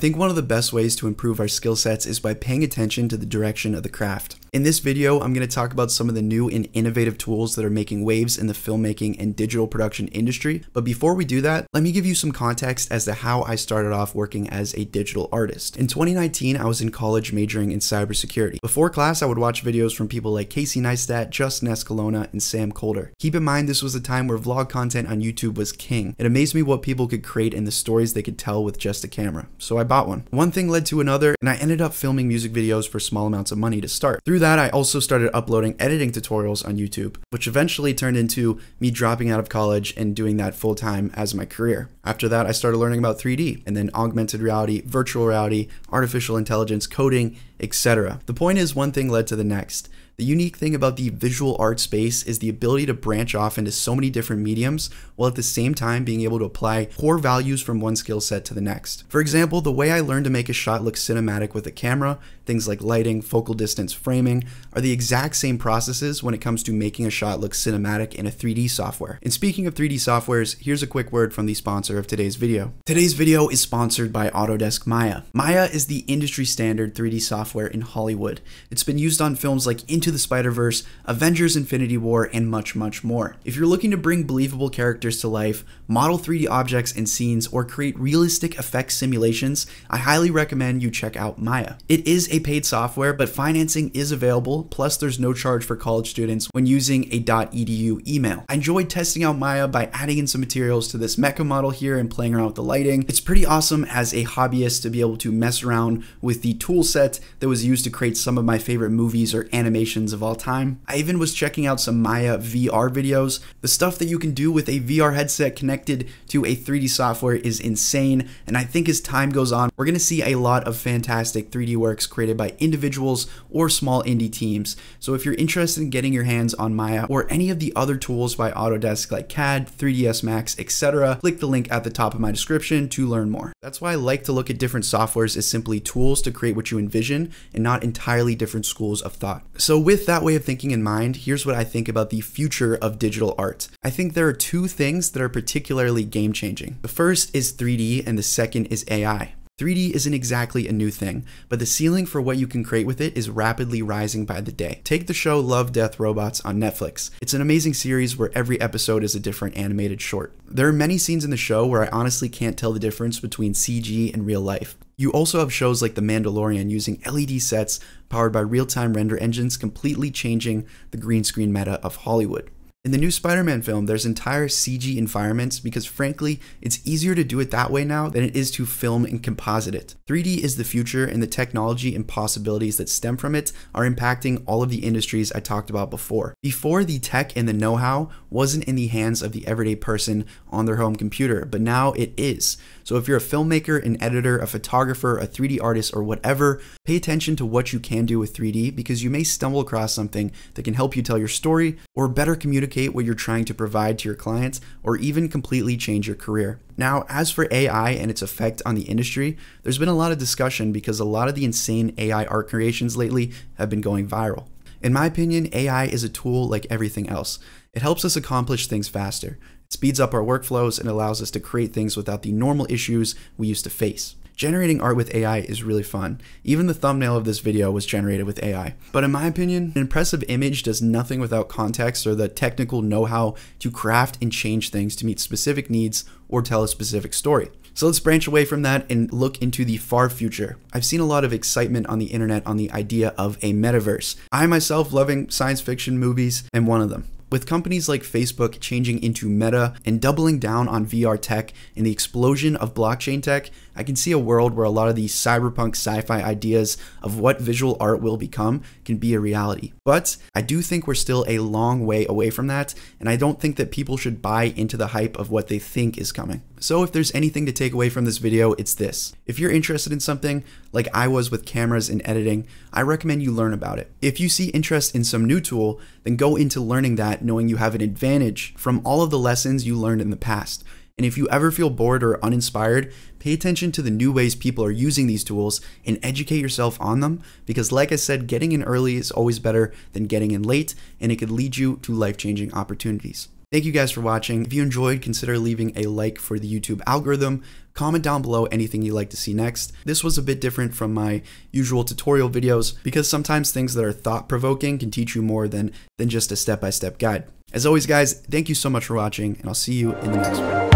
think one of the best ways to improve our skill sets is by paying attention to the direction of the craft. In this video, I'm going to talk about some of the new and innovative tools that are making waves in the filmmaking and digital production industry. But before we do that, let me give you some context as to how I started off working as a digital artist. In 2019, I was in college majoring in cybersecurity. Before class, I would watch videos from people like Casey Neistat, Justin Escalona, and Sam Kolder. Keep in mind, this was a time where vlog content on YouTube was king. It amazed me what people could create and the stories they could tell with just a camera. So I bought one. One thing led to another, and I ended up filming music videos for small amounts of money to start. Through that, I also started uploading editing tutorials on YouTube, which eventually turned into me dropping out of college and doing that full time as my career. After that, I started learning about 3D and then augmented reality, virtual reality, artificial intelligence, coding, etc. The point is, one thing led to the next. The unique thing about the visual art space is the ability to branch off into so many different mediums while at the same time being able to apply core values from one skill set to the next. For example, the way I learned to make a shot look cinematic with a camera, things like lighting, focal distance, framing, are the exact same processes when it comes to making a shot look cinematic in a 3D software. And speaking of 3D softwares, here's a quick word from the sponsor of today's video. Today's video is sponsored by Autodesk Maya. Maya is the industry standard 3D software in Hollywood. It's been used on films like Into the Spider-Verse, Avengers Infinity War, and much, much more. If you're looking to bring believable characters to life, model 3D objects and scenes, or create realistic effects simulations, I highly recommend you check out Maya. It is a paid software, but financing is available, plus there's no charge for college students when using a .edu email. I enjoyed testing out Maya by adding in some materials to this mecha model here and playing around with the lighting. It's pretty awesome as a hobbyist to be able to mess around with the tool set that was used to create some of my favorite movies or animations of all time. I even was checking out some Maya VR videos. The stuff that you can do with a VR headset connected to a 3D software is insane, and I think as time goes on, we're going to see a lot of fantastic 3D works created by individuals or small indie teams. So if you're interested in getting your hands on Maya or any of the other tools by Autodesk like CAD, 3ds Max, etc., click the link at the top of my description to learn more. That's why I like to look at different softwares as simply tools to create what you envision and not entirely different schools of thought. So with that way of thinking in mind, here's what I think about the future of digital art. I think there are two things that are particularly game changing. The first is 3D and the second is AI. 3D isn't exactly a new thing, but the ceiling for what you can create with it is rapidly rising by the day. Take the show Love, Death, Robots on Netflix. It's an amazing series where every episode is a different animated short. There are many scenes in the show where I honestly can't tell the difference between CG and real life. You also have shows like The Mandalorian using LED sets powered by real time render engines, completely changing the green screen meta of Hollywood. In the new Spider Man film, there's entire CG environments because, frankly, it's easier to do it that way now than it is to film and composite it. 3D is the future, and the technology and possibilities that stem from it are impacting all of the industries I talked about before. Before, the tech and the know how wasn't in the hands of the everyday person on their home computer, but now it is. So if you're a filmmaker, an editor, a photographer, a 3D artist, or whatever, pay attention to what you can do with 3D because you may stumble across something that can help you tell your story or better communicate what you're trying to provide to your clients or even completely change your career. Now, as for AI and its effect on the industry, there's been a lot of discussion because a lot of the insane AI art creations lately have been going viral. In my opinion, AI is a tool like everything else. It helps us accomplish things faster. Speeds up our workflows and allows us to create things without the normal issues we used to face. Generating art with AI is really fun. Even the thumbnail of this video was generated with AI. But in my opinion, an impressive image does nothing without context or the technical know-how to craft and change things to meet specific needs or tell a specific story. So let's branch away from that and look into the far future. I've seen a lot of excitement on the internet on the idea of a metaverse. I myself loving science fiction movies am one of them. With companies like Facebook changing into Meta and doubling down on VR tech and the explosion of blockchain tech, I can see a world where a lot of these cyberpunk sci fi ideas of what visual art will become can be a reality. But I do think we're still a long way away from that, and I don't think that people should buy into the hype of what they think is coming. So if there's anything to take away from this video, it's this. If you're interested in something, like I was with cameras and editing, I recommend you learn about it. If you see interest in some new tool, then go into learning that knowing you have an advantage from all of the lessons you learned in the past. And if you ever feel bored or uninspired, pay attention to the new ways people are using these tools and educate yourself on them because, like I said, getting in early is always better than getting in late, and it could lead you to life changing opportunities. Thank you guys for watching. If you enjoyed, consider leaving a like for the YouTube algorithm. Comment down below anything you'd like to see next. This was a bit different from my usual tutorial videos because sometimes things that are thought-provoking can teach you more than, than just a step-by-step -step guide. As always guys, thank you so much for watching and I'll see you in the next one.